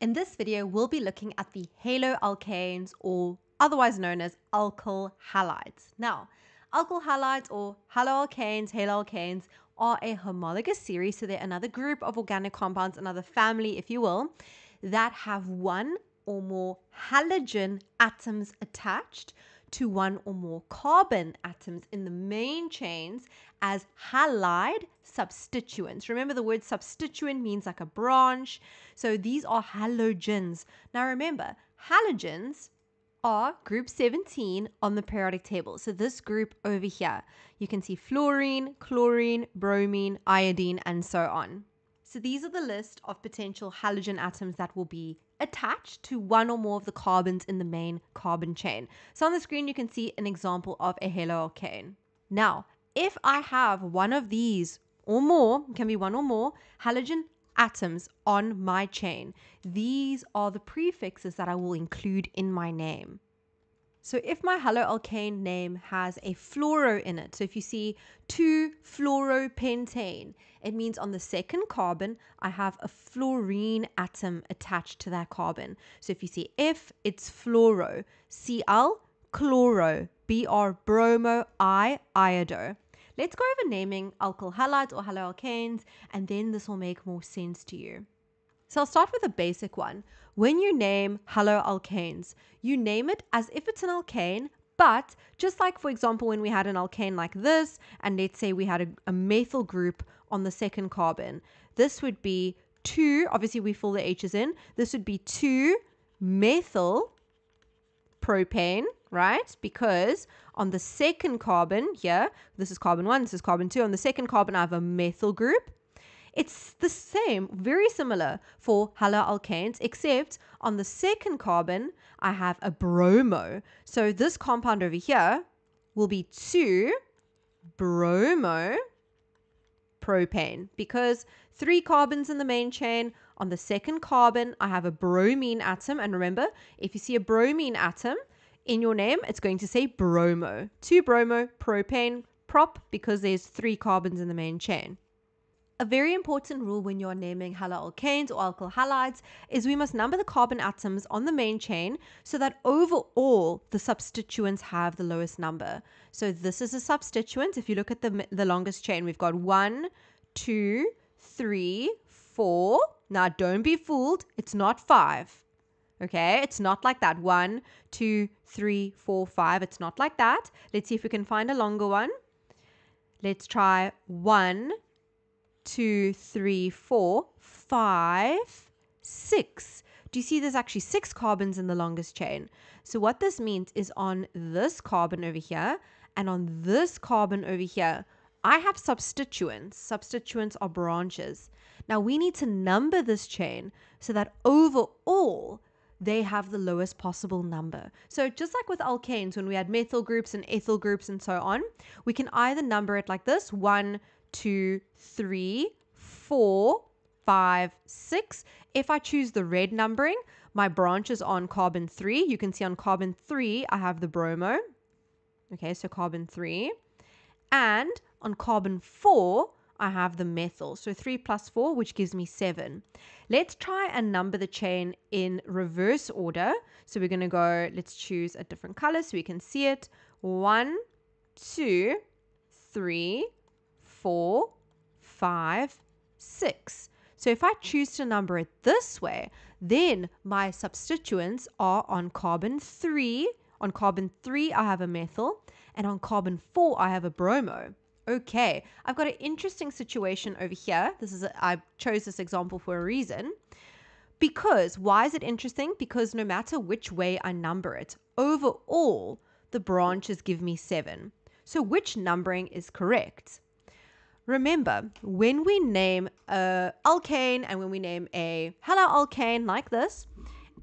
In this video, we'll be looking at the haloalkanes or otherwise known as alkyl halides. Now, alkyl halides or haloalkanes, haloalkanes are a homologous series, so they're another group of organic compounds, another family, if you will, that have one or more halogen atoms attached to one or more carbon atoms in the main chains as halide substituents. Remember, the word substituent means like a branch. So these are halogens. Now, remember, halogens are group 17 on the periodic table. So this group over here, you can see fluorine, chlorine, bromine, iodine, and so on. So these are the list of potential halogen atoms that will be attached to one or more of the carbons in the main carbon chain. So on the screen, you can see an example of a haloalkane. Now, if I have one of these or more, can be one or more, halogen atoms on my chain, these are the prefixes that I will include in my name. So if my haloalkane name has a fluoro in it, so if you see 2-fluoropentane, it means on the second carbon, I have a fluorine atom attached to that carbon. So if you see F, it's fluoro, Cl, chloro, Br, bromo, I, iodo. Let's go over naming alkyl halides or haloalkanes, and then this will make more sense to you. So I'll start with a basic one. When you name haloalkanes, you name it as if it's an alkane, but just like, for example, when we had an alkane like this, and let's say we had a, a methyl group on the second carbon, this would be 2, obviously we fill the H's in, this would be 2 methyl propane, right? Because on the second carbon here, this is carbon 1, this is carbon 2, on the second carbon I have a methyl group, it's the same, very similar for haloalkanes, except on the second carbon, I have a bromo. So this compound over here will be 2 bromo propane because three carbons in the main chain. On the second carbon, I have a bromine atom. And remember, if you see a bromine atom in your name, it's going to say bromo. 2 bromo propane prop because there's three carbons in the main chain. A very important rule when you're naming haloalkanes or alkyl halides is we must number the carbon atoms on the main chain so that overall the substituents have the lowest number. So this is a substituent. If you look at the, the longest chain, we've got one, two, three, four. Now don't be fooled. It's not five. Okay, it's not like that. One, two, three, four, five. It's not like that. Let's see if we can find a longer one. Let's try one, two, three, four, five, six. Do you see there's actually six carbons in the longest chain? So what this means is on this carbon over here and on this carbon over here, I have substituents. Substituents are branches. Now we need to number this chain so that overall they have the lowest possible number. So just like with alkanes, when we had methyl groups and ethyl groups and so on, we can either number it like this, one, two, three, four, five, six. If I choose the red numbering, my branch is on carbon three. You can see on carbon three, I have the bromo. Okay, so carbon three. And on carbon four, I have the methyl. So 3 plus 4, which gives me 7. Let's try and number the chain in reverse order. So we're going to go, let's choose a different color so we can see it. One, two, three, four, five, six. So if I choose to number it this way, then my substituents are on carbon 3. On carbon 3, I have a methyl, and on carbon 4, I have a bromo. Okay, I've got an interesting situation over here. This is a, I chose this example for a reason. Because why is it interesting? Because no matter which way I number it, overall the branches give me 7. So which numbering is correct? Remember, when we name a alkane and when we name a haloalkane like this,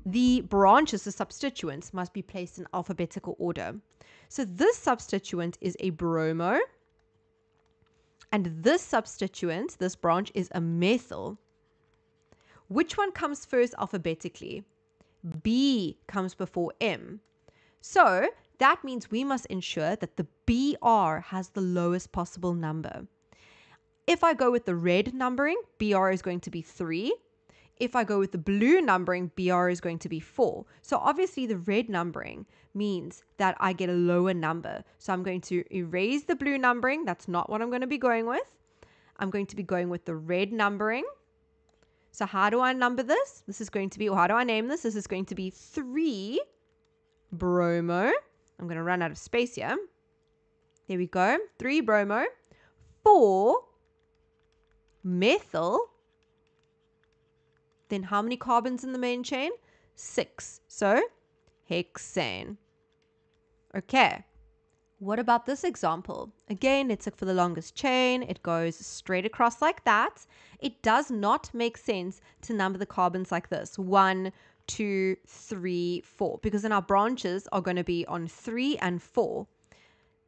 the branches, the substituents, must be placed in alphabetical order. So this substituent is a bromo, and this substituent, this branch, is a methyl. Which one comes first alphabetically? B comes before M. So that means we must ensure that the BR has the lowest possible number. If I go with the red numbering, BR is going to be 3. If I go with the blue numbering, BR is going to be 4. So obviously the red numbering means that I get a lower number. So I'm going to erase the blue numbering. That's not what I'm going to be going with. I'm going to be going with the red numbering. So how do I number this? This is going to be, or how do I name this? This is going to be 3 bromo. I'm going to run out of space here. There we go. 3 bromo. 4 methyl. Then how many carbons in the main chain? 6. So hexane. Okay. What about this example? Again, let's look for the longest chain. It goes straight across like that. It does not make sense to number the carbons like this. One, two, three, four, because then our branches are going to be on three and four.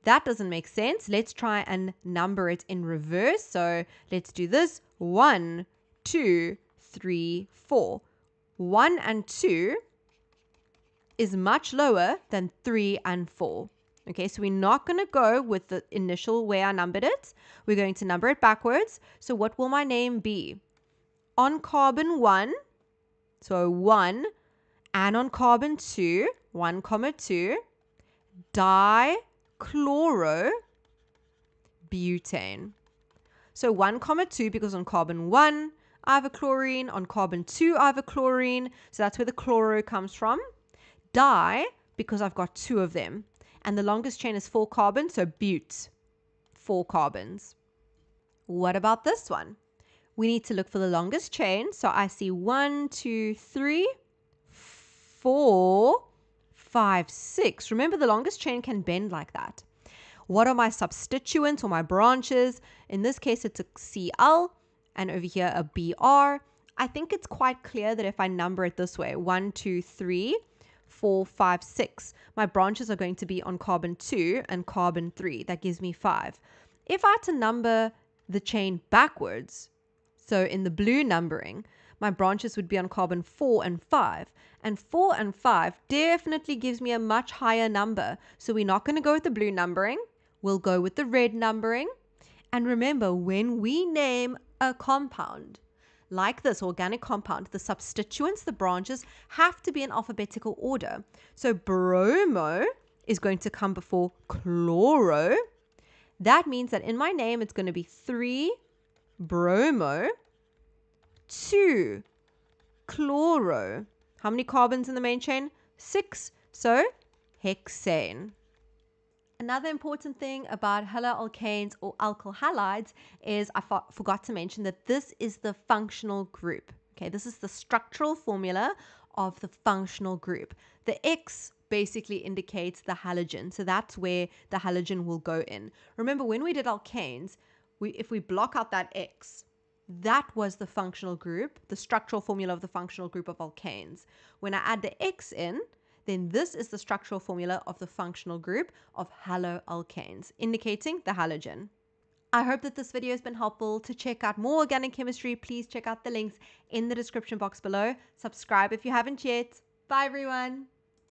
That doesn't make sense. Let's try and number it in reverse. So let's do this. One, two, three, four. One and two is much lower than three and four. Okay, so we're not going to go with the initial way I numbered it. We're going to number it backwards. So what will my name be? On carbon 1, so 1, and on carbon 2, 1 comma 2, dichloro butane. So 1 comma 2 because on carbon 1 I have a chlorine, on carbon 2 I have a chlorine, so that's where the chloro comes from. Di because I've got two of them and the longest chain is four carbons, so bute, four carbons. What about this one? We need to look for the longest chain. So I see one, two, three, four, five, six. Remember, the longest chain can bend like that. What are my substituents or my branches? In this case, it's a Cl, and over here, a Br. I think it's quite clear that if I number it this way, one, two, three, four, five, six. My branches are going to be on carbon two and carbon three. That gives me five. If I had to number the chain backwards, so in the blue numbering, my branches would be on carbon 4 and 5. And 4 and 5 definitely gives me a much higher number. So we're not going to go with the blue numbering. We'll go with the red numbering. And remember, when we name a compound, like this organic compound, the substituents, the branches, have to be in alphabetical order. So bromo is going to come before chloro. That means that in my name, it's going to be 3 bromo, 2 chloro. How many carbons in the main chain? 6. So hexane. Another important thing about haloalkanes or alkyl halides is I forgot to mention that this is the functional group. Okay, this is the structural formula of the functional group. The X basically indicates the halogen, so that's where the halogen will go in. Remember, when we did alkanes, we if we block out that X, that was the functional group, the structural formula of the functional group of alkanes. When I add the X in, then this is the structural formula of the functional group of haloalkanes, indicating the halogen. I hope that this video has been helpful. To check out more organic chemistry, please check out the links in the description box below. Subscribe if you haven't yet. Bye, everyone.